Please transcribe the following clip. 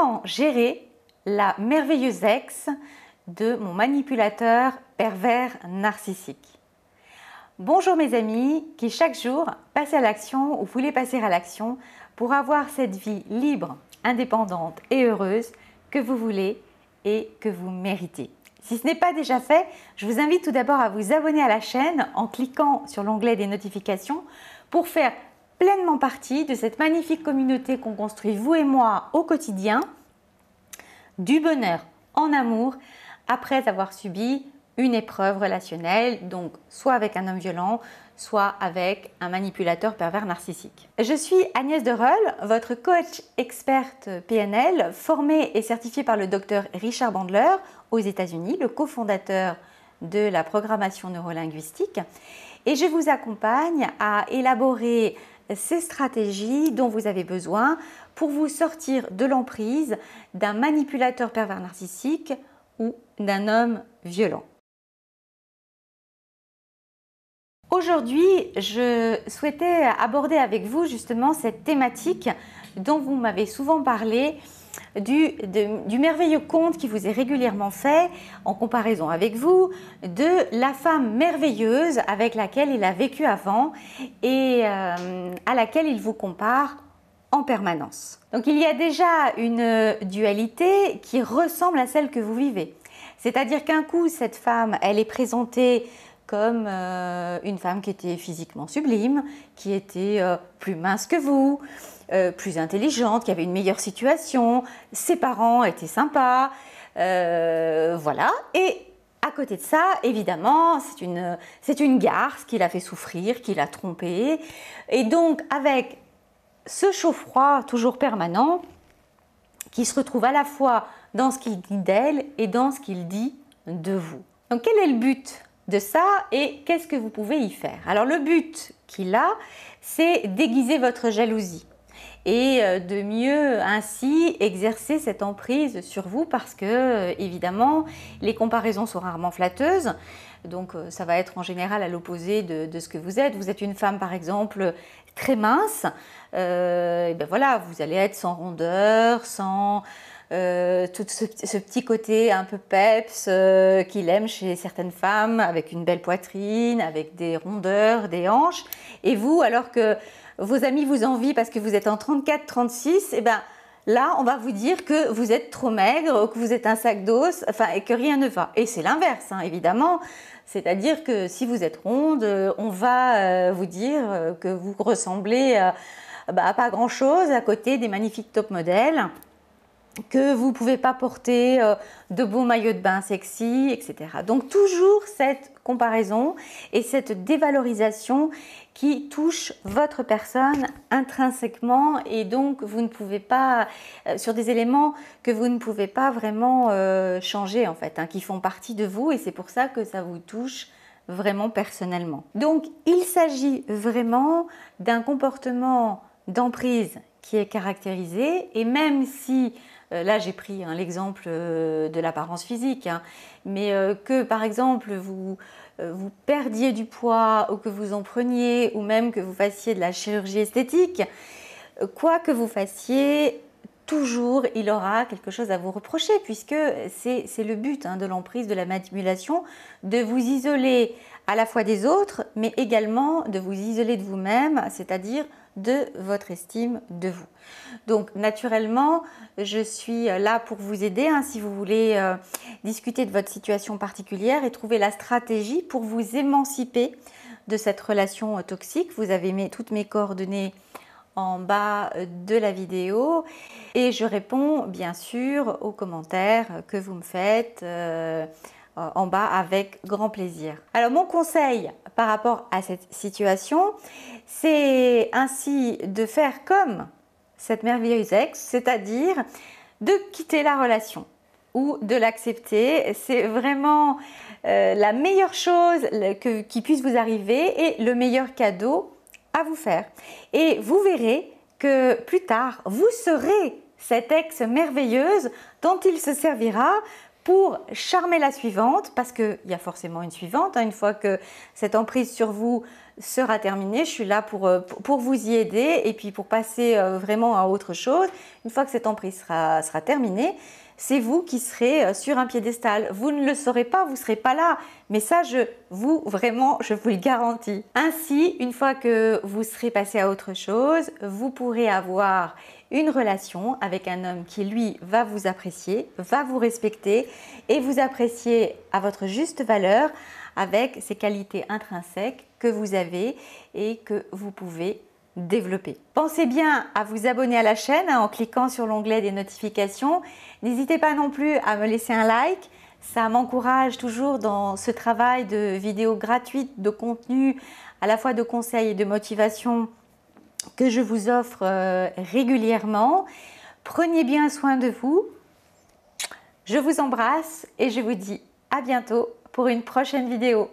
comment gérer la merveilleuse ex de mon manipulateur pervers narcissique. Bonjour mes amis qui chaque jour passent à l'action ou voulez passer à l'action pour avoir cette vie libre, indépendante et heureuse que vous voulez et que vous méritez. Si ce n'est pas déjà fait, je vous invite tout d'abord à vous abonner à la chaîne en cliquant sur l'onglet des notifications pour faire pleinement partie de cette magnifique communauté qu'on construit vous et moi au quotidien, du bonheur en amour après avoir subi une épreuve relationnelle, donc soit avec un homme violent, soit avec un manipulateur pervers narcissique. Je suis Agnès de votre coach experte PNL, formée et certifiée par le docteur Richard Bandler aux États-Unis, le cofondateur de la programmation neurolinguistique. Et je vous accompagne à élaborer ces stratégies dont vous avez besoin pour vous sortir de l'emprise d'un manipulateur pervers narcissique ou d'un homme violent. Aujourd'hui, je souhaitais aborder avec vous justement cette thématique dont vous m'avez souvent parlé du, merveilleux conte qui vous est régulièrement fait en comparaison avec vous de la femme merveilleuse avec laquelle il a vécu avant et euh, à laquelle il vous compare en permanence. Donc il y a déjà une dualité qui ressemble à celle que vous vivez. C'est-à-dire qu'un coup, cette femme, elle est présentée comme euh, une femme qui était physiquement sublime, qui était euh, plus mince que vous, euh, plus intelligente, qui avait une meilleure situation, ses parents étaient sympas, voilà. Et à côté de ça, évidemment, c'est une, c'est une garce qui l'a fait souffrir, qui l'a trompée. Et donc, avec ce chaud-froid toujours permanent, qui se retrouve à la fois dans ce qu'il dit d'elle et dans ce qu'il dit de vous. Donc, quel est le but de ça et qu'est-ce que vous pouvez y faire Alors le but qu'il a, c'est déguiser votre jalousie et euh, de mieux ainsi exercer cette emprise sur vous parce que euh, évidemment les comparaisons sont rarement flatteuses. Donc euh, ça va être en général à l'opposé de, ce que vous êtes. Vous êtes une femme par exemple très mince, et ben voilà, vous allez être sans rondeur, sans euh, tout ce, petit côté un peu peps euh, qu'il aime chez certaines femmes, avec une belle poitrine, avec des rondeurs, des hanches. Et vous, alors que vos amis vous envient parce que vous êtes en 34-36, et eh ben là, on va vous dire que vous êtes trop maigre, que vous êtes un sac d'os, enfin, et que rien ne va. Et c'est l'inverse, hein, évidemment. C'est-à-dire que si vous êtes ronde, on va euh, vous dire que vous ressemblez bah, à pas grand-chose à côté des magnifiques top modèles que vous ne pouvez pas porter euh, de beaux maillots de bain sexy, etc. Donc toujours cette comparaison et cette dévalorisation qui touche votre personne intrinsèquement et donc vous ne pouvez pas, euh, sur des éléments que vous ne pouvez pas vraiment euh, changer en fait, hein, qui font partie de vous et c'est pour ça que ça vous touche vraiment personnellement. Donc il s'agit vraiment d'un comportement d'emprise qui est caractérisé et même si euh, là j'ai pris hein, l'exemple euh, de l'apparence physique, hein. mais euh, que par exemple vous, vous perdiez du poids ou que vous en preniez ou même que vous fassiez de la chirurgie esthétique, quoi que vous fassiez, toujours il aura quelque chose à vous reprocher puisque c'est le but hein, de l'emprise, de la manipulation, de vous isoler à la fois des autres, mais également de vous isoler de vous-même, c'est-à-dire de votre estime de vous. Donc naturellement, je suis là pour vous aider hein, si vous voulez euh, discuter de votre situation particulière et trouver la stratégie pour vous émanciper de cette relation euh, toxique. Vous avez mis toutes mes coordonnées en bas euh, de la vidéo et je réponds bien sûr aux commentaires que vous me faites en bas avec grand plaisir. Alors mon conseil par rapport à cette situation, c'est ainsi de faire comme cette merveilleuse ex, c'est-à-dire de quitter la relation ou de l'accepter. C'est vraiment euh, la meilleure chose qui puisse vous arriver et le meilleur cadeau à vous faire. Et vous verrez que plus tard, vous serez cette ex merveilleuse dont il se servira pour charmer la suivante, parce qu'il y a forcément une suivante, hein, une fois que cette emprise sur vous sera terminée, je suis là pour, euh, pour vous y aider et puis pour passer euh, vraiment à autre chose. Une fois que cette emprise sera, sera terminée, c'est vous qui serez euh, sur un piédestal. Vous ne le saurez pas, vous ne serez pas là. Mais ça, je vous, vraiment, je vous le garantis. Ainsi, une fois que vous serez passé à autre chose, vous pourrez avoir une relation avec un homme qui, lui, va vous apprécier, va vous respecter et vous apprécier à votre juste valeur avec ses qualités intrinsèques que vous avez et que vous pouvez développer. Pensez bien à vous abonner à la chaîne hein, en cliquant sur l'onglet des notifications. N'hésitez pas non plus à me laisser un like. Ça m'encourage toujours dans ce travail de vidéos gratuites, de contenu, à la fois de conseils et de motivation que je vous offre euh, régulièrement. Prenez bien soin de vous. Je vous embrasse et je vous dis à bientôt pour une prochaine vidéo.